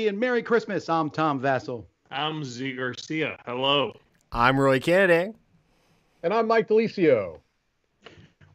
everybody, and Merry Christmas. I'm Tom Vasel. I'm Zee Garcia. Hello. I'm Roy Kennedy. And I'm Mike Delisio.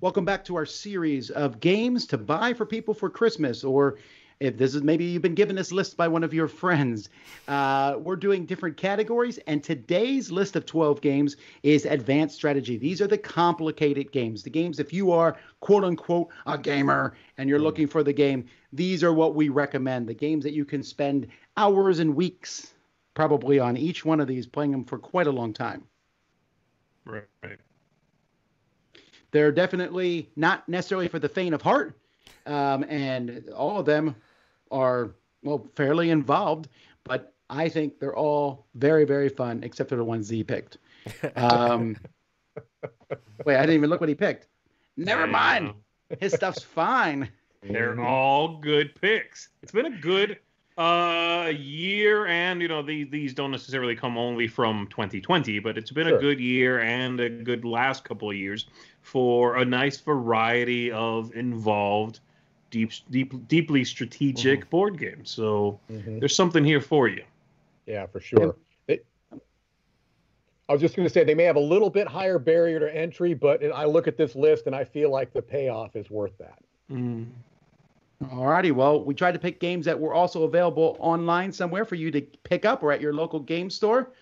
Welcome back to our series of games to buy for people for Christmas, or if this is maybe you've been given this list by one of your friends. Uh, we're doing different categories, and today's list of 12 games is advanced strategy. These are the complicated games, the games if you are quote unquote a gamer and you're looking for the game, these are what we recommend. The games that you can spend hours and weeks probably on each one of these, playing them for quite a long time. Right. right. They're definitely not necessarily for the faint of heart, um, and all of them are well fairly involved. But I think they're all very very fun, except for the one Zee picked. Um, wait, I didn't even look what he picked. Never mind. His stuff's fine. They're all good picks. It's been a good uh year and you know these these don't necessarily come only from 2020 but it's been sure. a good year and a good last couple of years for a nice variety of involved deep deep deeply strategic mm-hmm. board games so mm-hmm. there's something here for you yeah for sure they, i was just going to say they may have a little bit higher barrier to entry but i look at this list and i feel like the payoff is worth that mm. Alrighty, well, we tried to pick games that were also available online somewhere for you to pick up or at your local game store.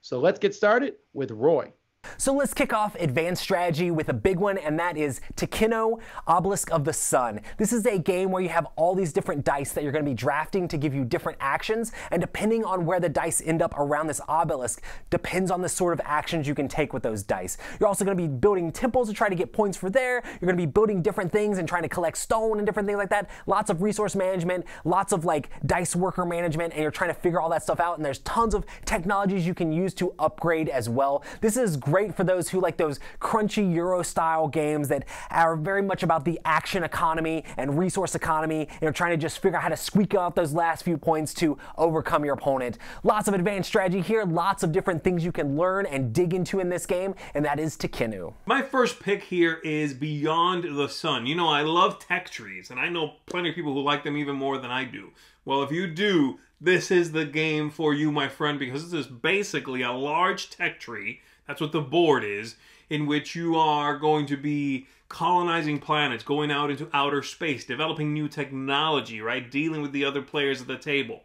So let's get started with Roy. So let's kick off advanced strategy with a big one, and that is Tekhenu Obelisk of the Sun. This is a game where you have all these different dice that you're going to be drafting to give you different actions, and depending on where the dice end up around this obelisk, depends on the sort of actions you can take with those dice. You're also going to be building temples to try to get points for there. You're going to be building different things and trying to collect stone and different things like that. Lots of resource management, lots of like dice worker management, and you're trying to figure all that stuff out. And there's tons of technologies you can use to upgrade as well. This is great for those who like those crunchy Euro style games that are very much about the action economy and resource economy and are trying to just figure out how to squeak out those last few points to overcome your opponent. Lots of advanced strategy here, lots of different things you can learn and dig into in this game, and that is Tekhenu. My first pick here is Beyond the Sun. You know, I love tech trees, and I know plenty of people who like them even more than I do. Well, if you do, this is the game for you, my friend, because this is basically a large tech tree that's what the board is, in which you are going to be colonizing planets, going out into outer space, developing new technology, right? Dealing with the other players at the table.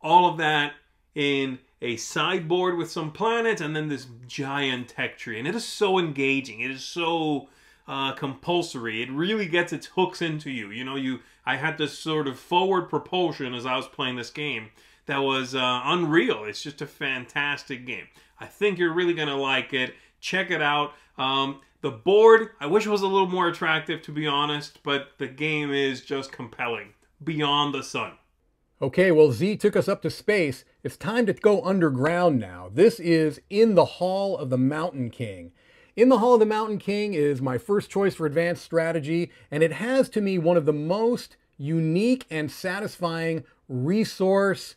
All of that in a sideboard with some planets and then this giant tech tree. And it is so engaging. It is so uh, compulsory. It really gets its hooks into you. You know, you I had this sort of forward propulsion as I was playing this game that was uh, unreal. It's just a fantastic game. I think you're really going to like it. Check it out. Um, the board, I wish it was a little more attractive, to be honest, but the game is just compelling. Beyond the Sun. Okay, well, Zee took us up to space. It's time to go underground now. This is In the Hall of the Mountain King. In the Hall of the Mountain King is my first choice for advanced strategy, and it has to me one of the most unique and satisfying resource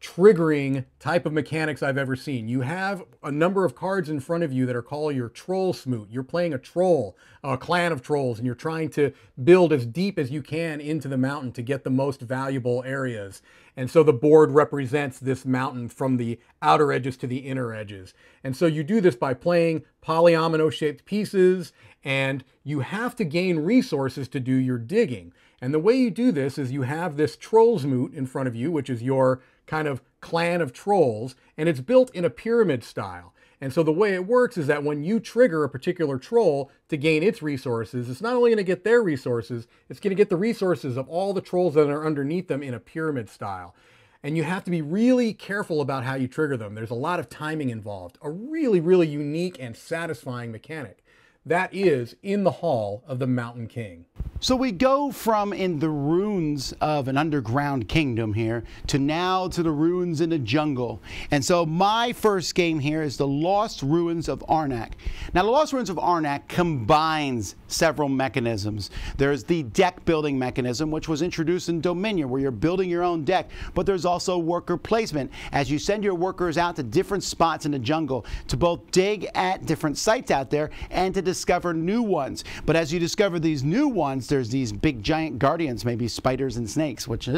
triggering type of mechanics I've ever seen. You have a number of cards in front of you that are called your troll's moot. You're playing a troll, a clan of trolls, and you're trying to build as deep as you can into the mountain to get the most valuable areas. And so the board represents this mountain from the outer edges to the inner edges. And so you do this by playing polyomino shaped pieces, and you have to gain resources to do your digging. And the way you do this is you have this troll's moot in front of you, which is your kind of clan of trolls, and it's built in a pyramid style. And so the way it works is that when you trigger a particular troll to gain its resources, it's not only going to get their resources, it's going to get the resources of all the trolls that are underneath them in a pyramid style. And you have to be really careful about how you trigger them. There's a lot of timing involved. A really, really unique and satisfying mechanic. That is in the Hall of the Mountain King. So we go from in the ruins of an underground kingdom here to now to the ruins in the jungle. And so my first game here is the Lost Ruins of Arnak. Now the Lost Ruins of Arnak combines several mechanisms. There's the deck building mechanism, which was introduced in Dominion, where you're building your own deck, but there's also worker placement as you send your workers out to different spots in the jungle to both dig at different sites out there and to discover new ones. But as you discover these new ones, there's these big giant guardians, maybe spiders and snakes, which,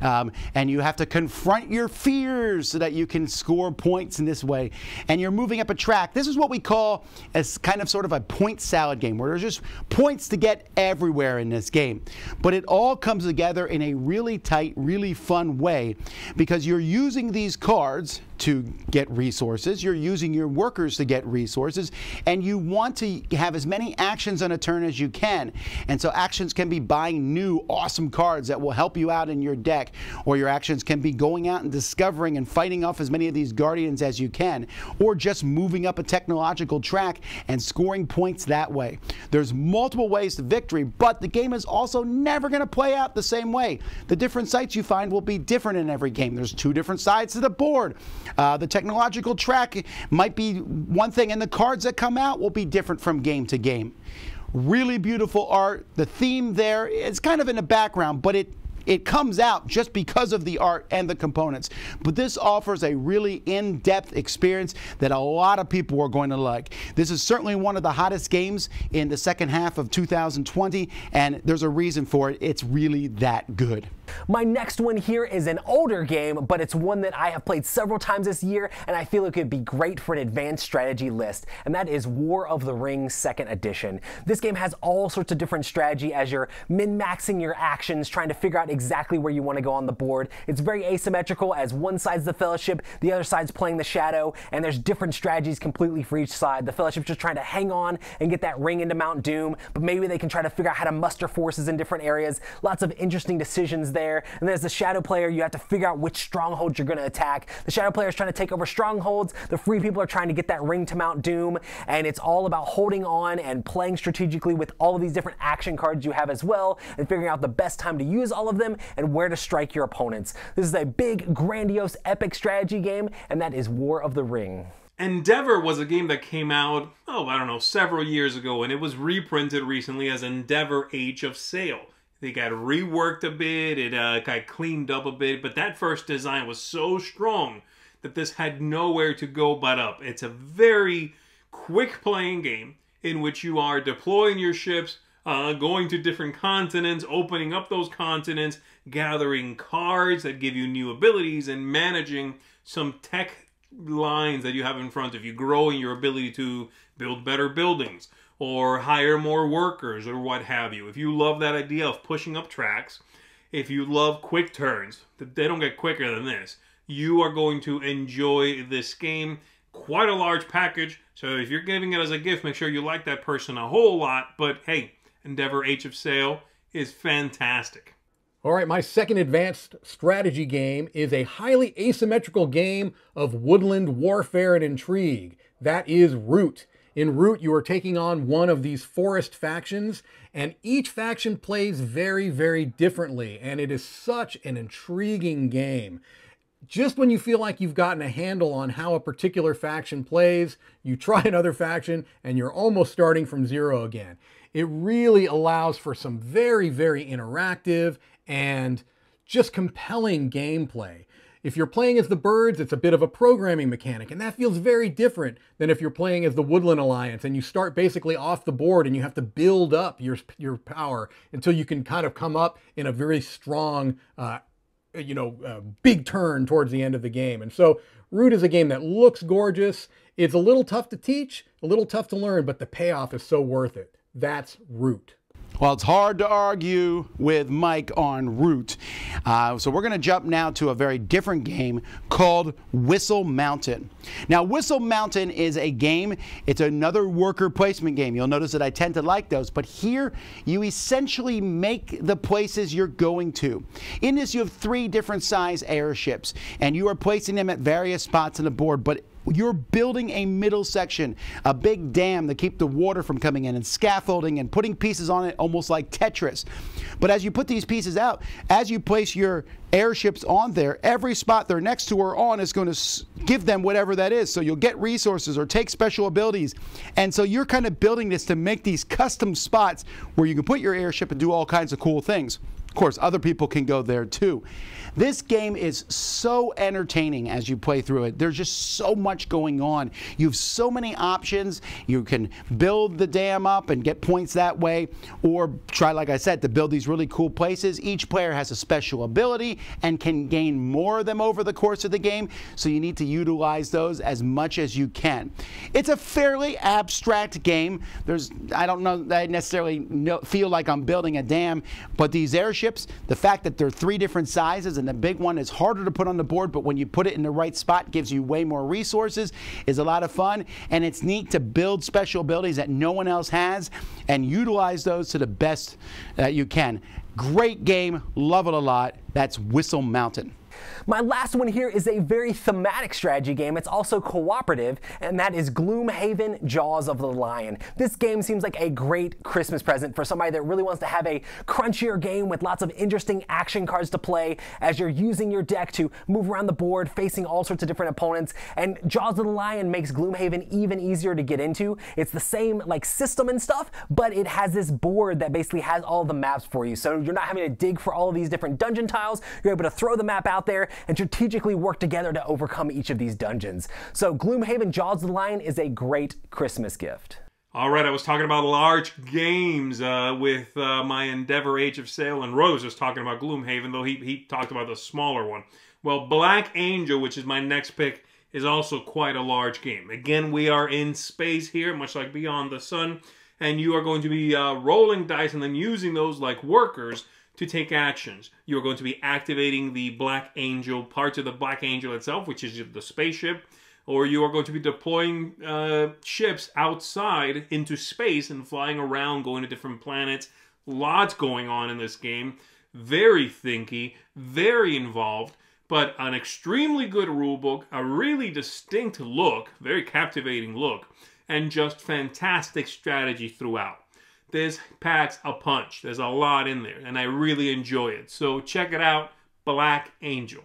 um, and you have to confront your fears so that you can score points in this way. And you're moving up a track. This is what we call as kind of sort of a point salad game, where there's just points to get everywhere in this game. But it all comes together in a really tight, really fun way because you're using these cards to get resources. You're using your workers to get resources, and you want to have as many actions on a turn as you can. And so actions can be buying new awesome cards that will help you out in your deck, or your actions can be going out and discovering and fighting off as many of these guardians as you can, or just moving up a technological track and scoring points that way. There's multiple ways to victory, but the game is also never going to play out the same way. The different sites you find will be different in every game. There's two different sides to the board. Uh, the technological track might be one thing, and the cards that come out will be different from game to game. Really beautiful art. The theme there is kind of in the background, but it it comes out just because of the art and the components. But this offers a really in-depth experience that a lot of people are going to like. This is certainly one of the hottest games in the second half of 2020, and there's a reason for it. It's really that good. My next one here is an older game, but it's one that I have played several times this year, and I feel it could be great for an advanced strategy list, and that is War of the Rings 2nd Edition. This game has all sorts of different strategy as you're min-maxing your actions, trying to figure out exactly where you want to go on the board. It's very asymmetrical as one side's the Fellowship, the other side's playing the Shadow, and there's different strategies completely for each side. The Fellowship's just trying to hang on and get that ring into Mount Doom, but maybe they can try to figure out how to muster forces in different areas. Lots of interesting decisions there. And then as the Shadow player, you have to figure out which strongholds you're going to attack. The Shadow player is trying to take over strongholds. The Free people are trying to get that ring to Mount Doom, and it's all about holding on and playing strategically with all of these different action cards you have as well, and figuring out the best time to use all of them and where to strike your opponents. This is a big, grandiose, epic strategy game, and that is War of the Ring. Endeavor was a game that came out, oh, I don't know, several years ago, and it was reprinted recently as Endeavor Age of Sail. They got reworked a bit, it uh, got cleaned up a bit, but that first design was so strong that this had nowhere to go but up. It's a very quick playing game in which you are deploying your ships, uh, going to different continents, opening up those continents, gathering cards that give you new abilities, and managing some tech lines that you have in front of you, growing your ability to build better buildings or hire more workers or what have you. If you love that idea of pushing up tracks, if you love quick turns, that they don't get quicker than this, you are going to enjoy this game. Quite a large package, so if you're giving it as a gift, make sure you like that person a whole lot. But hey, Endeavor Age of Sail is fantastic. All right, my second advanced strategy game is a highly asymmetrical game of woodland warfare and intrigue. That is Root. In Root, you are taking on one of these forest factions, and each faction plays very, very differently, and it is such an intriguing game. Just when you feel like you've gotten a handle on how a particular faction plays, you try another faction, and you're almost starting from zero again. It really allows for some very, very interactive and just compelling gameplay. If you're playing as the birds, it's a bit of a programming mechanic, and that feels very different than if you're playing as the Woodland Alliance and you start basically off the board and you have to build up your, your power until you can kind of come up in a very strong, uh, you know, uh, big turn towards the end of the game. And so Root is a game that looks gorgeous. It's a little tough to teach, a little tough to learn, but the payoff is so worth it. That's Root. Well, it's hard to argue with Mike on Root. Uh, so we're going to jump now to a very different game called Whistle Mountain. Now, Whistle Mountain is a game, it's another worker placement game. You'll notice that I tend to like those, but here you essentially make the places you're going to. In this, you have three different size airships, and you are placing them at various spots on the board, but you're building a middle section, a big dam to keep the water from coming in, and scaffolding and putting pieces on it almost like Tetris. But as you put these pieces out, as you place your airships on there, every spot they're next to or on is going to give them whatever that is. So you'll get resources or take special abilities. And so you're kind of building this to make these custom spots where you can put your airship and do all kinds of cool things. Of course, other people can go there too. This game is so entertaining as you play through it. There's just so much going on. You have so many options. You can build the dam up and get points that way, or try, like I said, to build these really cool places. Each player has a special ability and can gain more of them over the course of the game, so you need to utilize those as much as you can. It's a fairly abstract game. There's, I don't know, I necessarily know, feel like I'm building a dam, but these airships, the fact that they're three different sizes and the big one is harder to put on the board, but when you put it in the right spot, gives you way more resources, is a lot of fun, and it's neat to build special abilities that no one else has and utilize those to the best that you can. Great game, love it a lot. That's Whistle Mountain. My last one here is a very thematic strategy game. It's also cooperative, and that is Gloomhaven Jaws of the Lion. This game seems like a great Christmas present for somebody that really wants to have a crunchier game with lots of interesting action cards to play as you're using your deck to move around the board, facing all sorts of different opponents. And Jaws of the Lion makes Gloomhaven even easier to get into. It's the same like system and stuff, but it has this board that basically has all the maps for you. So you're not having to dig for all of these different dungeon tiles. You're able to throw the map out there and strategically work together to overcome each of these dungeons. So Gloomhaven Jaws of the Lion is a great Christmas gift. All right, I was talking about large games uh, with uh, my Endeavor Age of Sail, and Rose was talking about Gloomhaven, though he, he talked about the smaller one. Well, Black Angel, which is my next pick, is also quite a large game. Again, we are in space here, much like Beyond the Sun, and you are going to be uh, rolling dice and then using those like workers to take actions. You're going to be activating the Black Angel, parts of the Black Angel itself, which is the spaceship, or you are going to be deploying uh, ships outside into space and flying around, going to different planets. Lots going on in this game. Very thinky, very involved, but an extremely good rulebook, a really distinct look, very captivating look, and just fantastic strategy throughout this packs a punch. There's a lot in there, and I really enjoy it. So check it out, Black Angel.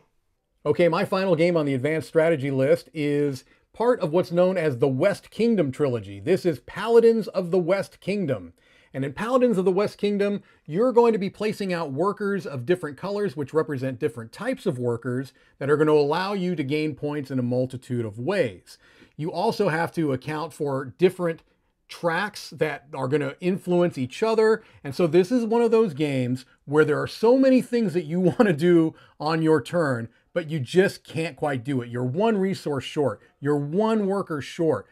Okay, my final game on the advanced strategy list is part of what's known as the West Kingdom trilogy. This is Paladins of the West Kingdom. And in Paladins of the West Kingdom, you're going to be placing out workers of different colors, which represent different types of workers that are going to allow you to gain points in a multitude of ways. You also have to account for different tracks that are going to influence each other. And so this is one of those games where there are so many things that you want to do on your turn, but you just can't quite do it. You're one resource short, you're one worker short.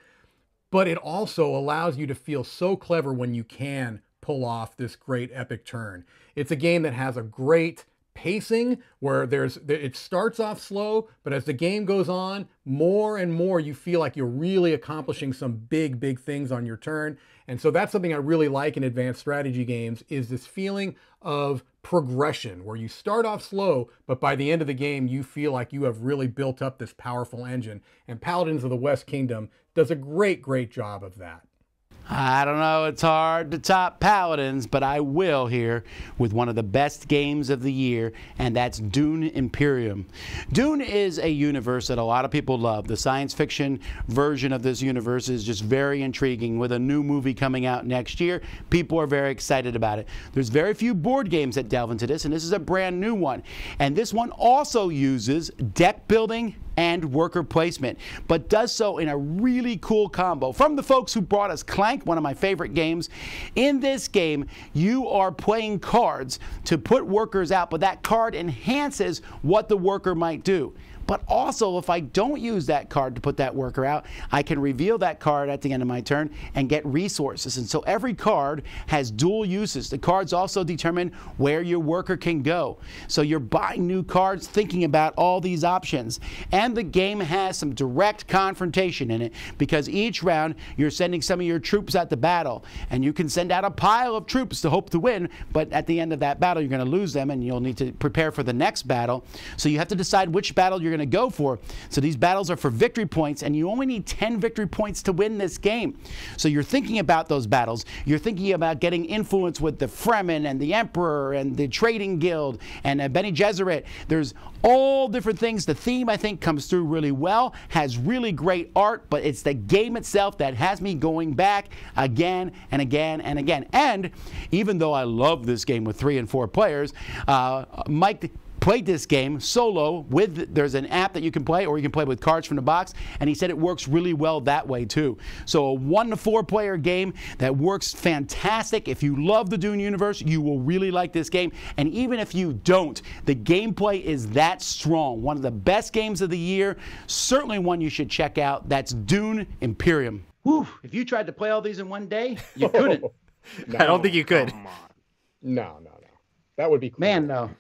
But it also allows you to feel so clever when you can pull off this great epic turn. It's a game that has a great pacing where there's it starts off slow but as the game goes on more and more you feel like you're really accomplishing some big big things on your turn. And so that's something i really like in advanced strategy games is this feeling of progression where you start off slow but by the end of the game you feel like you have really built up this powerful engine. And paladins of the west kingdom does a great great job of that I don't know, it's hard to top Paladins, but I will here with one of the best games of the year, and that's Dune Imperium. Dune is a universe that a lot of people love. The science fiction version of this universe is just very intriguing. With a new movie coming out next year, people are very excited about it. There's very few board games that delve into this, and this is a brand new one. And this one also uses deck building and worker placement, but does so in a really cool combo. From the folks who brought us Clank, one of my favorite games, in this game, you are playing cards to put workers out, but that card enhances what the worker might do. But also, if I don't use that card to put that worker out, I can reveal that card at the end of my turn and get resources. And so every card has dual uses. The cards also determine where your worker can go. So you're buying new cards thinking about all these options. And the game has some direct confrontation in it because each round you're sending some of your troops out to battle. And you can send out a pile of troops to hope to win, but at the end of that battle, you're going to lose them and you'll need to prepare for the next battle. So you have to decide which battle you're going to go for. So these battles are for victory points, and you only need 10 victory points to win this game. So you're thinking about those battles. You're thinking about getting influence with the Fremen and the Emperor and the Trading Guild and uh, Bene Gesserit. There's all different things. The theme, I think, comes through really well, has really great art, but it's the game itself that has me going back again and again and again. And even though I love this game with three and four players, uh, Mike played this game solo with there's an app that you can play or you can play with cards from the box and he said it works really well that way too. So a one to four player game that works fantastic. If you love the dune universe you will really like this game. And even if you don't the gameplay is that strong. One of the best games of the year. Certainly one you should check out. That's dune imperium. Whew, if you tried to play all these in one day you couldn't. No, I don't think you could. No, no, no. That would be cool. Man, no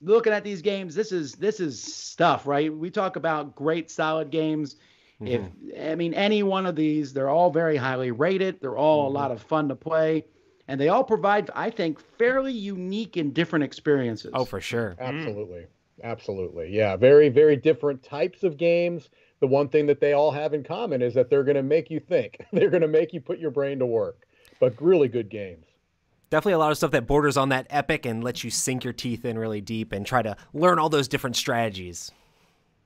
looking at these games, this is this is stuff, right? We talk about great solid games. Mm-hmm. If I mean any one of these, they're all very highly rated. They're all mm-hmm. a lot of fun to play, and they all provide, I think, fairly unique and different experiences. Oh, for sure. Absolutely, mm. absolutely. Yeah, very very different types of games. The one thing that they all have in common is that they're going to make you think. they're going to make you put your brain to work. But really good games definitely a lot of stuff that borders on that epic and lets you sink your teeth in really deep and try to learn all those different strategies.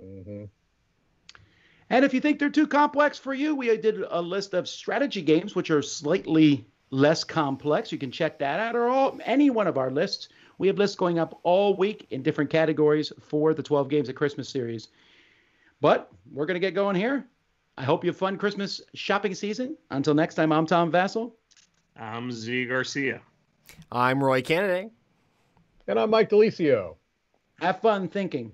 Mm-hmm. And if you think they're too complex for you, we did a list of strategy games which are slightly less complex. You can check that out, or all, any one of our lists. We have lists going up all week in different categories for the 12 Games of Christmas series. But we're going to get going here. I hope you have fun Christmas shopping season. Until next time, I'm Tom Vasel. I'm Zee Garcia. I'm Roy Kennedy. And I'm Mike Delisio. Have fun thinking.